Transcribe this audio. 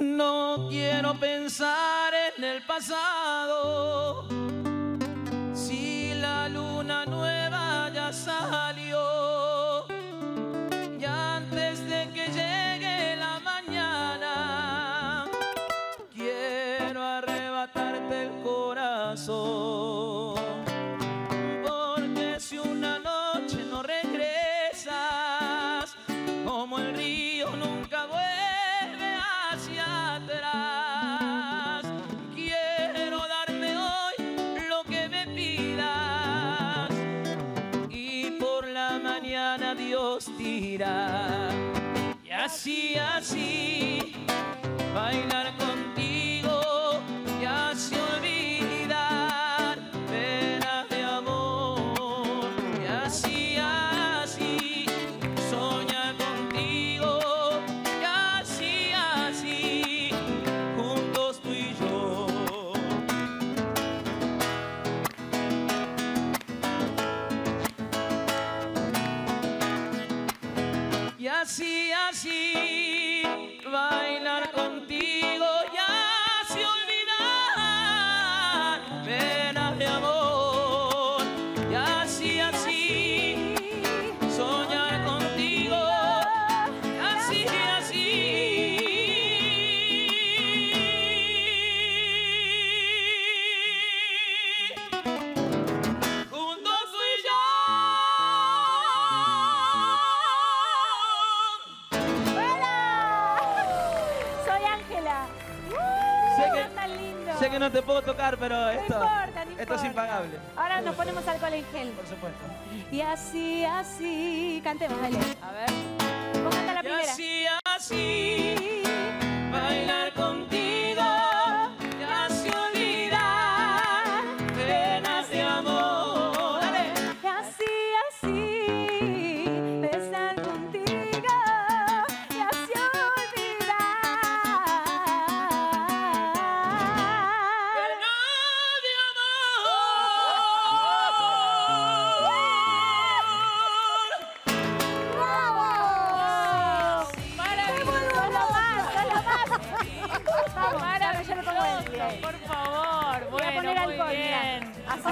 No quiero pensar en el pasado. Dios dirá. Y así, así. así, así, bailar contigo ya. Que no te puedo tocar, pero esto, no importa, no importa. esto es impagable. Ahora nos ponemos alcohol en gel. Por supuesto. Y así, así, cantemos, dale. A ver. Por favor, voy a poner alcohol,